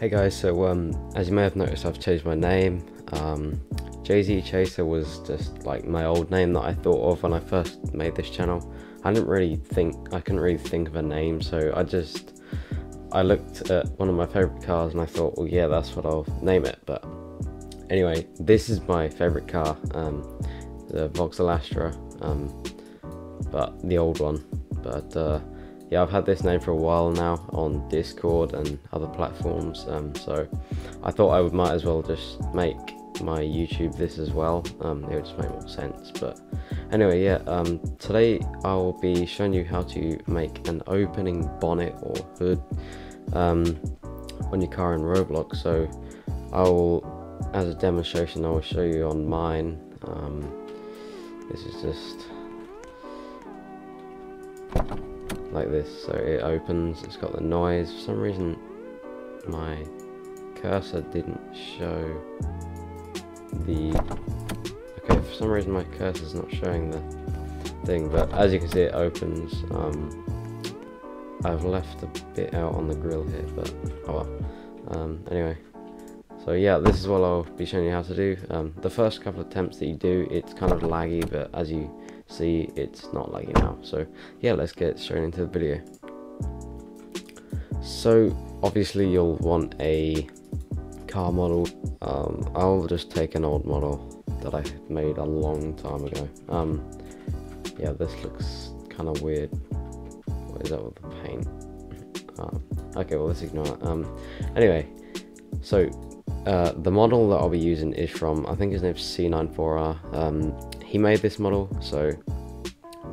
Hey guys, so um, as you may have noticed, I've changed my name. Um, Jay-Z Chaser was just like my old name that I thought of when I first made this channel. I didn't really think, I couldn't really think of a name, so I just, I looked at one of my favorite cars and I thought, well, yeah, that's what I'll name it. But anyway, this is my favorite car, um, the Vauxhall Astra, um, but the old one. But uh, yeah, I've had this name for a while now on Discord and other platforms. Um, so I thought I would might as well just make my YouTube this as well. Um, it would just make more sense. But anyway, yeah. Um, today I'll be showing you how to make an opening bonnet or hood um, on your car in Roblox. So I'll, as a demonstration, I will show you on mine. Um, this is just like this. So it opens it's got the noise. For some reason my cursor didn't show the okay for some reason my cursor is not showing the thing but as you can see it opens. Um, I've left a bit out on the grill here but oh well. Um, anyway so yeah this is what I'll be showing you how to do. Um, the first couple of attempts that you do it's kind of laggy but as you see it's not laggy now. So yeah let's get straight into the video. So obviously you'll want a car model. Um, I'll just take an old model that I made a long time ago. Um, yeah this looks kind of weird. What is that with the paint? Um, okay well let's ignore it. Um, anyway so uh, the model that I'll be using is from I think his name's C94R um, he made this model so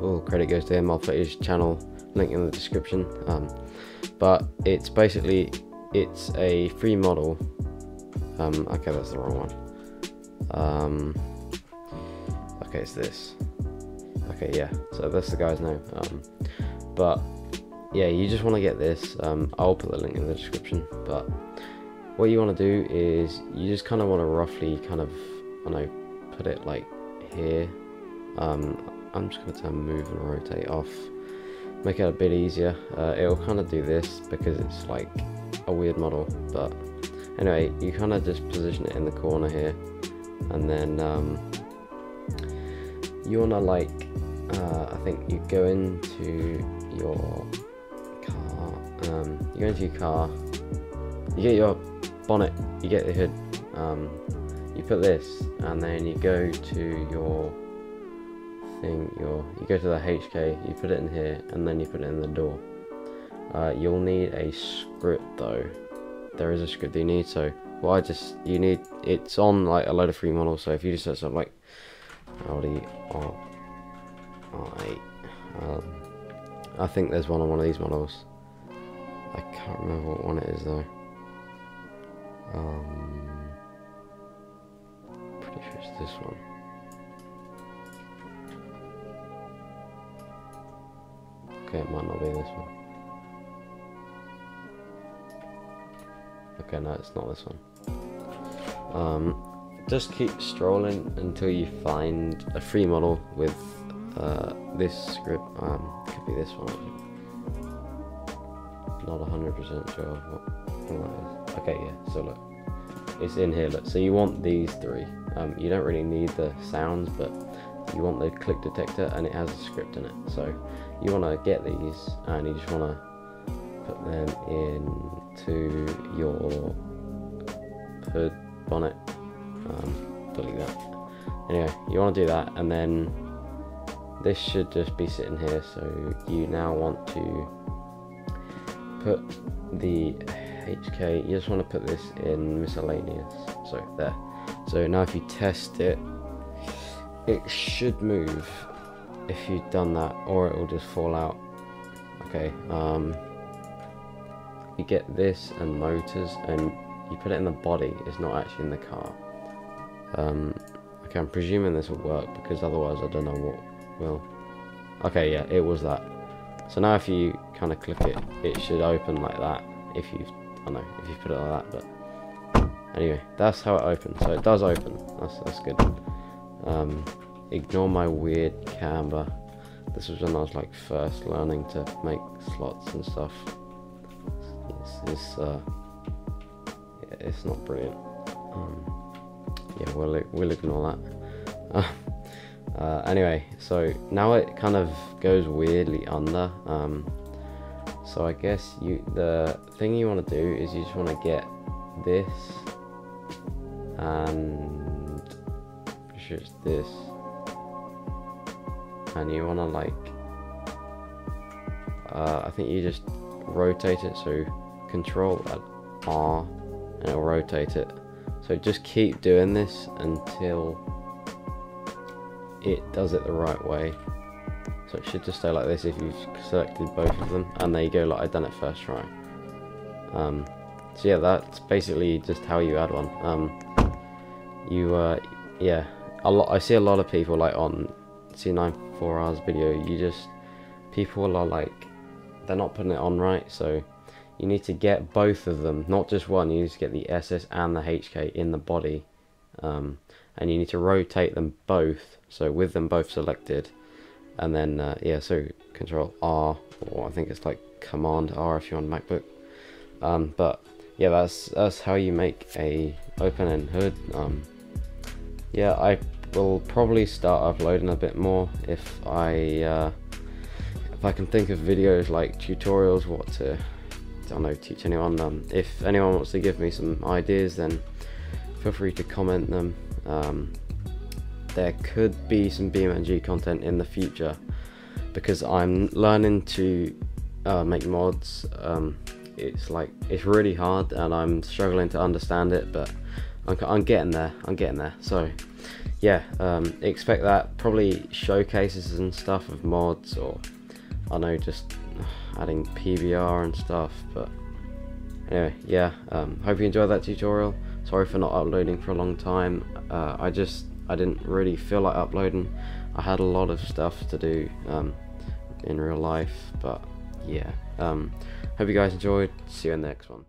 all credit goes to him. I'll put his channel link in the description. Um, but it's basically it's a free model. Um, okay that's the wrong one. Um, okay it's this. Okay yeah so that's the guy's name. Um, but yeah you just want to get this. Um, i'll put the link in the description but what you want to do is you just kind of want to roughly kind of I know put it like here. Um, I'm just going to turn move and rotate off. Make it a bit easier. Uh, it'll kind of do this because it's like a weird model but anyway you kind of just position it in the corner here. And then um, you want to like uh, I think you go into your car um, you go into your car. You get your bonnet you get the hood. Um, you put this and then you go to your thing your you go to the HK you put it in here and then you put it in the door. Uh, you'll need a script though. There is a script you need so well I just you need it's on like a load of free models so if you just search up like Audi R R8 um, I think there's one on one of these models. I can't remember what one it is though um, pretty sure it's this one Okay, it might not be this one. Okay, no, it's not this one. Um, just keep strolling until you find a free model with uh, this script. Um, could be this one. Not 100% sure what that is. Okay, yeah, so look. It's in here, look. So you want these three. Um, you don't really need the sounds, but you want the click detector and it has a script in it. So you want to get these and you just want to put them into your hood bonnet um, delete that anyway you want to do that and then this should just be sitting here so you now want to put the HK you just want to put this in miscellaneous. So there. So now if you test it it should move if you've done that or it will just fall out. Okay um, you get this and motors and you put it in the body it's not actually in the car. Um, okay I'm presuming this will work because otherwise I don't know what will. Okay yeah it was that. So now if you kind of click it it should open like that if you I don't know if you put it like that but anyway that's how it opens so it does open that's, that's good um, ignore my weird camber this was when I was like first learning to make slots and stuff it's, it's uh, it's not brilliant. Um, yeah, we'll we'll ignore that. uh, anyway, so now it kind of goes weirdly under. Um, so I guess you the thing you want to do is you just want to get this and just this, and you want to like. Uh, I think you just rotate it so control R and it'll rotate it so just keep doing this until it does it the right way. Should just stay like this if you've selected both of them. And there you go, like I done it first try. Um, so yeah, that's basically just how you add one. Um, you, uh, yeah, a lot. I see a lot of people like on C94R's video. You just people are like they're not putting it on right, so you need to get both of them, not just one. You need to get the SS and the HK in the body, um, and you need to rotate them both. So with them both selected, and then uh, yeah, so Control R, or I think it's like Command R if you're on MacBook. Um, but yeah, that's that's how you make a open end hood. Um, yeah, I will probably start uploading a bit more if I uh, if I can think of videos like tutorials, what to I don't know, teach anyone. Um, if anyone wants to give me some ideas, then feel free to comment them. There could be some BeamNG content in the future because I'm learning to uh, make mods. Um, it's like it's really hard and I'm struggling to understand it, but I'm, I'm getting there. I'm getting there. So yeah, um, expect that. Probably showcases and stuff of mods or I know just adding PBR and stuff but anyway yeah um, hope you enjoyed that tutorial sorry for not uploading for a long time uh, I just I didn't really feel like uploading. I had a lot of stuff to do um, in real life but yeah um, hope you guys enjoyed. See you in the next one